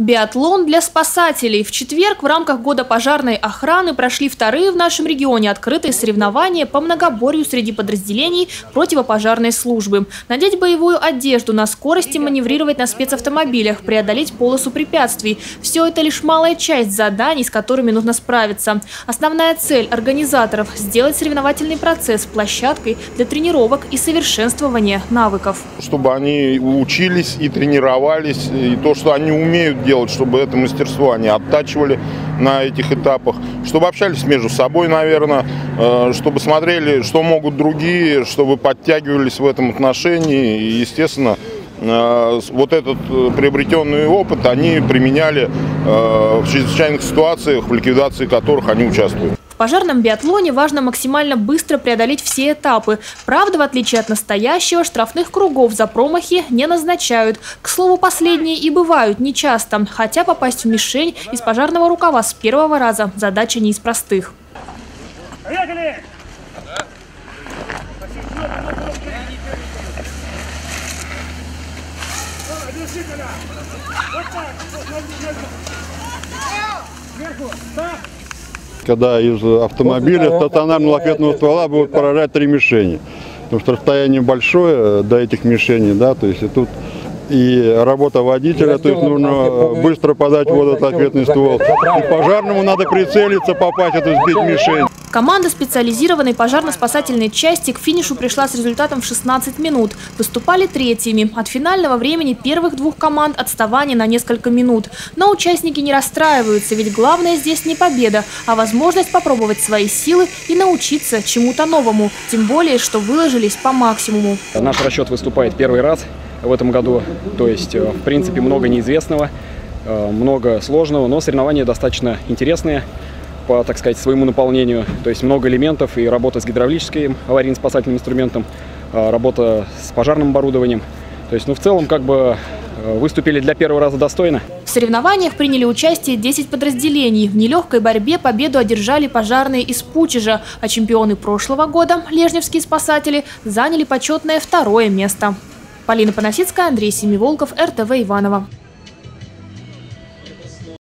Биатлон для спасателей. В четверг в рамках года пожарной охраны прошли вторые в нашем регионе открытые соревнования по многоборью среди подразделений противопожарной службы. Надеть боевую одежду, на скорости маневрировать на спецавтомобилях, преодолеть полосу препятствий. Все это лишь малая часть заданий, с которыми нужно справиться. Основная цель организаторов – сделать соревновательный процесс площадкой для тренировок и совершенствования навыков. Чтобы они учились и тренировались, и то, что они умеют делать делать, чтобы это мастерство они оттачивали на этих этапах, чтобы общались между собой, наверное, э, чтобы смотрели, что могут другие, чтобы подтягивались в этом отношении. И, естественно, э, вот этот э, приобретенный опыт они применяли в чрезвычайных ситуациях, в ликвидации которых они участвуют пожарном биатлоне важно максимально быстро преодолеть все этапы. Правда, в отличие от настоящего, штрафных кругов за промахи не назначают. К слову, последние и бывают нечасто. Хотя попасть в мишень из пожарного рукава с первого раза задача не из простых. Поехали! Сверху! Так! Когда из автомобиля стационарного лафетного ствола будут поражать три мишени. Потому что расстояние большое до этих мишеней, да, то есть и тут и работа водителя, то есть нужно быстро подать в этот ответный ствол. И пожарному надо прицелиться, попасть, это сбить мишень. Команда специализированной пожарно-спасательной части к финишу пришла с результатом в 16 минут. Выступали третьими. От финального времени первых двух команд отставание на несколько минут. Но участники не расстраиваются, ведь главное здесь не победа, а возможность попробовать свои силы и научиться чему-то новому. Тем более, что выложились по максимуму. Наш расчет выступает первый раз в этом году. То есть, э, в принципе, много неизвестного, э, много сложного, но соревнования достаточно интересные по, так сказать, своему наполнению. То есть много элементов и работа с гидравлическим аварийно-спасательным инструментом, а, работа с пожарным оборудованием. То есть, ну, в целом, как бы э, выступили для первого раза достойно. В соревнованиях приняли участие 10 подразделений. В нелегкой борьбе победу одержали пожарные из Пучежа, а чемпионы прошлого года, лежневские спасатели, заняли почетное второе место. Полина Поносицкая, Андрей Семиволков, РТВ Иванова.